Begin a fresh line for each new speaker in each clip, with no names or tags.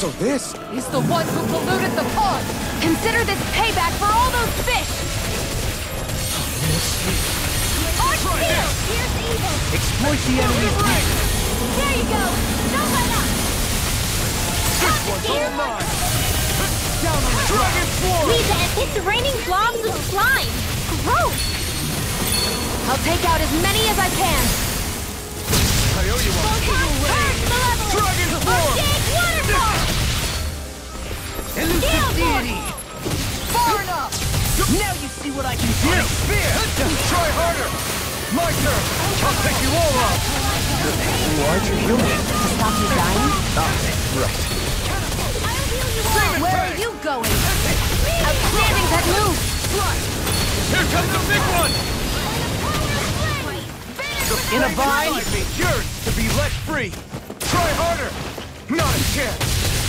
So this
is the one who polluted the pond!
Consider this payback for all those fish! Arch shield! Here's evil!
Exploit the enemy's weakness.
There you go! Don't let up!
This one's all mine. Down on the
Dragon Swarm!
Lisa, it's raining blobs of slime! Gross! I'll take out as many as I can!
I owe you one. Dragon Swarm!
Archaic waterfall!
Elusive deity.
Far enough!
Now you see what I can do.
Spear! Try harder! My turn! I'll pick you all up!
Why'd you heal me?
To stop you dying?
Ah, right.
Where are you going? Outstanding that move!
Here comes the big one!
In a bind?
Like me, yours to be let free! Try harder! Not a chance!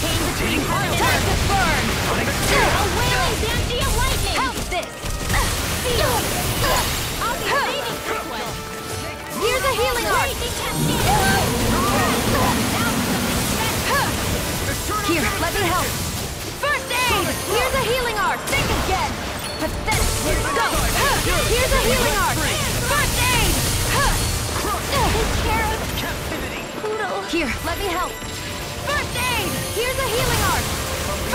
deity.
Time to burn! A wailing banshee of lightning! How's this? I'll be saving this one! Here's a healing art! Here, let me help! First aid! Here's a healing! Think again! Pathetic! Go! Here's a healing art! First aid! Take care of
Captivity.
Poodle. Here, let me help. First aid! Here's a healing art!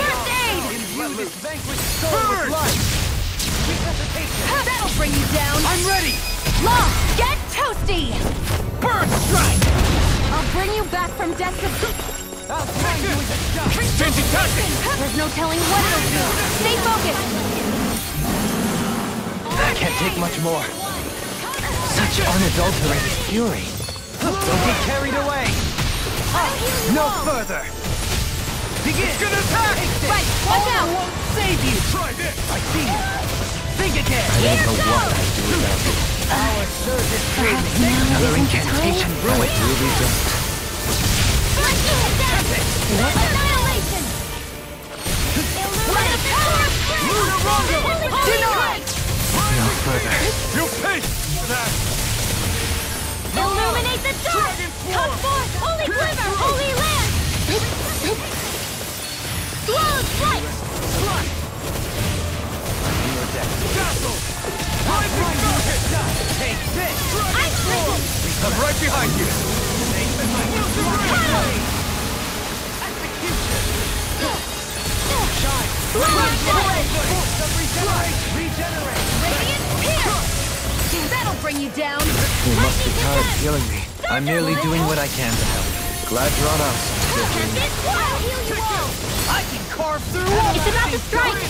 First aid!
Imbue this vanquished soul with life. Resuscitation.
That'll bring you down!
I'm ready.
Law, get toasty!
Bird strike.
I'll bring you back from death to...
I'll grind you into dust.
Changing tactics!
There's no telling what it'll do! Stay focused!
I can't take much more. Such unadulterated fury. Don't get carried away. No further. Begin.
It's Gonna attack!
Right, watch
Honor
out!
won't save you.
Try this!
I see you. Think again.
I Here goes!
Our surge is
Perhaps
fading.
now
Another
isn't the
incantation
time?
ruined. Really don't.
First aid! Annihilation! Let the power of strength! Denied!
No further.
You paid for that!
Illuminate the dark! Come forth, holy quiver, holy land! Flawless flight!
Castle! Rising circuit!
Take this.
I'm prison!
I'm right behind you! Execution!
Regenerate.
Radiant pierce! That'll bring you down!
You must be tired of
Lightning
healing me. I'm merely doing what I can to help. Glad you're on us.
defense! This will heal you all!
I can carve through walls.
It's about to strike!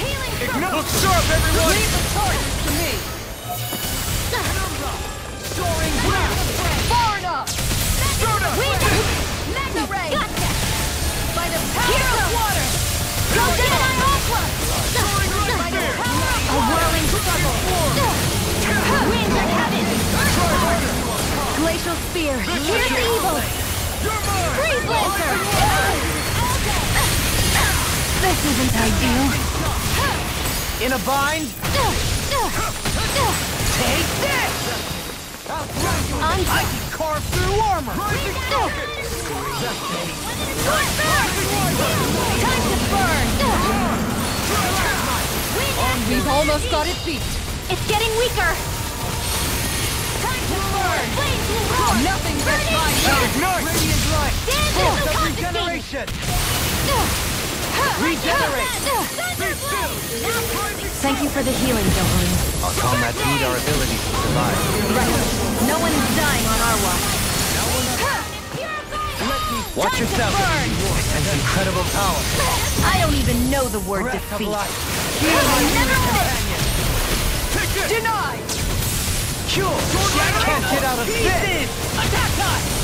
Healing circle!
Look sharp, everyone!
Leave the targets to me.
Glacial spear! Here's evil! Freeze Lancer! This isn't ideal.
In a bind. Take this.
I'm
I can carve through armor.
Time to burn!
We've almost got it beat!
It's getting weaker!
By
Radiant light. Force of regeneration. Regenerate.
Thank you for the healing, Dohalim.
Our comrades need our abilities to survive.
Right. No one is dying on our watch.
Watch yourself.
burn.
And incredible power.
I don't even know the word
Breath
defeat.
life.
Heal my never miss!
Denied!
Cure. Can't get out of this. Attack time.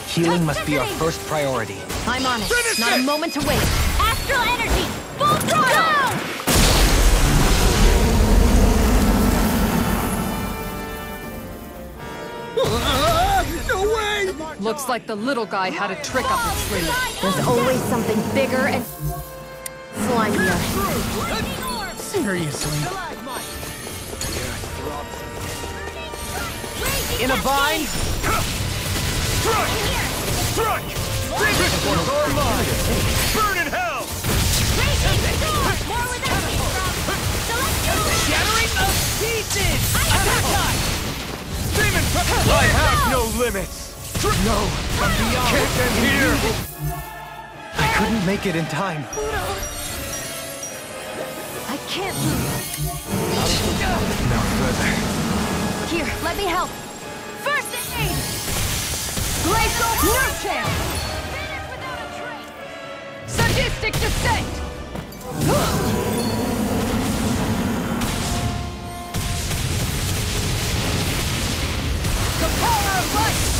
Healing
must be our first priority.
I'm on it.
Finish
Not
it!
a moment to wait. Astral energy! Full throttle! Ah, no way.
Looks like the little guy had a trick up his sleeve.
There's always something bigger and slimier.
Seriously.
In a bind?
Burn in hell!
Shattering of pieces!
I have no limits!
No, from beyond.
Here!
I couldn't make it in time.
I can't move.
No further.
Here, let me help. First aid!
Glacial! Sadistic descent! The power of light!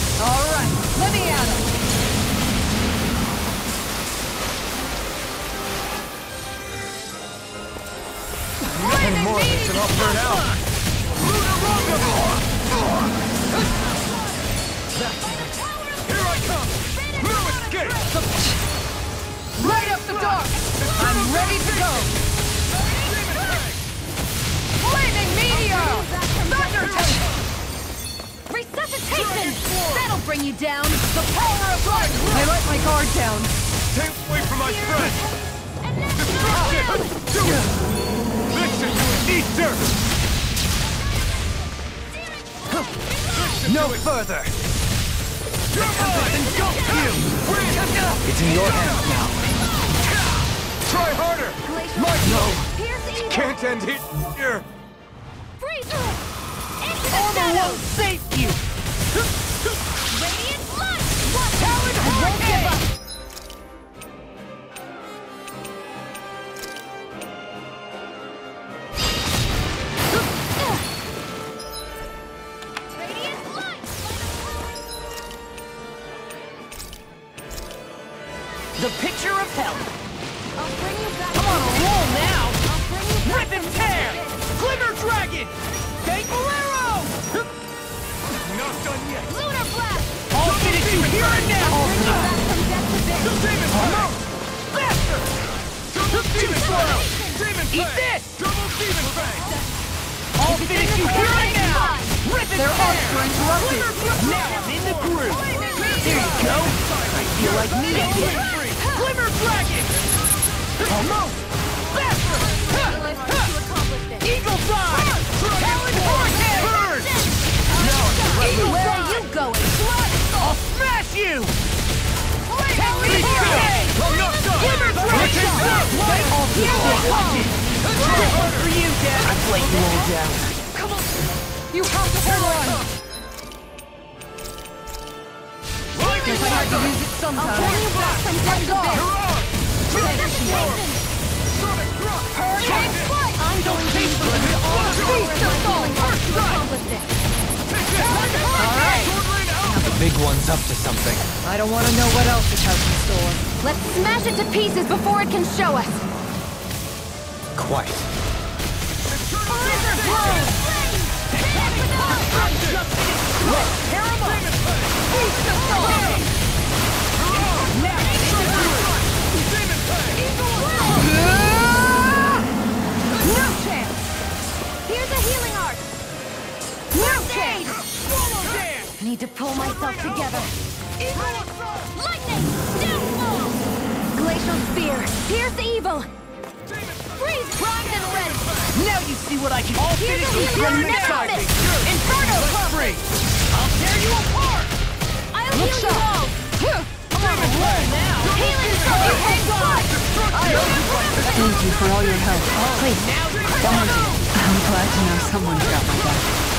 That'll bring you down!
The power of light! I let my guard down.
Take away from my friend! Destruction! Do it! Fix to an Easter!
No further.
You're mine! Engulf you!
It's in your hands now.
Try harder!
Glacial
My no!
Pierce!
Can't end it here!
Freeze! Into the
Armor
shadows!
won't save you! Hell.
I'll bring you back.
Come on a roll now!
I'll bring you back.
Rip and tear! Glimmer Dragon! Fang Bolero!
Not done yet!
Lunar blast!
I'll finish you here and now!
Bring you back from death to
The
bit.
demon fang!
Faster!
Double demon fang! Demon
Eat this!
Double demon fang!
I'll finish you here and now! Rip and
Their
tear!
arcs are interrupted.
Now I'm in the groove! There you go! I feel like me again! Dragon! Almost! Faster!
Will I force you to accomplish this?
Eagle Fly! Talon Vortex! Burn!
Eagle Where are you going?
I'll smash you! Take me
Let's go!
away!
I'm not done!
Glimmer
Let's
Dragon!
go!
All this watch it! Try hard for you, Dad! I've let you all down.
Come on! You have to hold on!
Lightning
Guess I had to
blast!
use it
I'll
sometime.
bring you back from death
big one's up to something.
I don't want to know what else it has in store.
Let's smash it to pieces before it can show us.
Quite.
Blizzard Need to pull myself together. Lightning! Downfall! Glacial spear! Pierce evil! Freeze! Primed and ready!
Now you see what I can all
Here's
finish
a
you
healing
from
art!
inside
Inferno pump!
Free. I'll tear you apart.
I'll
Look
heal you all!
Huh.
I'm on a roll now.
Thank you for all your help. Please, don't hesitate. I'm glad to know someone's got my back.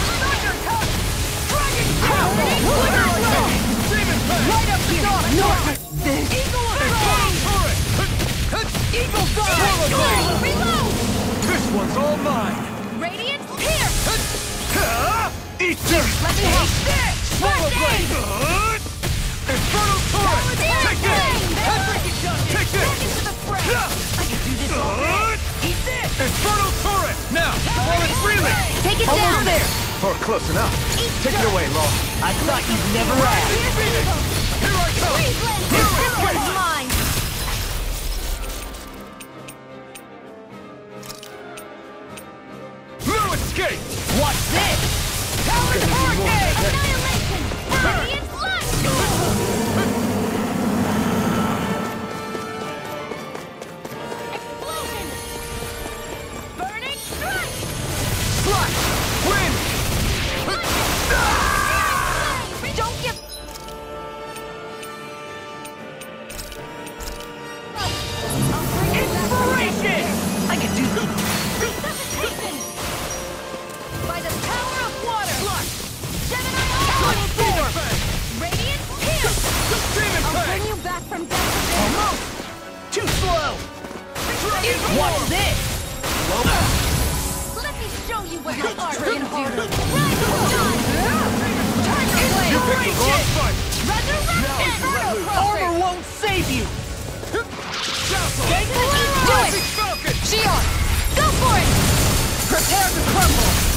Right up here! North! This! Eagle Eagle
Reload!
This one's all mine!
Radiant pierce!
Eat this!
Let me help.
Swallow blade! Infernal turret! Take this! Take this!
The! I can do this.
Eat this! Infernal turret! Now, throw it freely!
Take it down!
Or close enough. Take it away, Law.
I thought you'd never ask.
Here I come!
Cleveland! This one's mine!
No escape!
What's this?
Annihilation! Armor
won't save you! Do
it!
Shionne! Go for it! Prepare to crumble!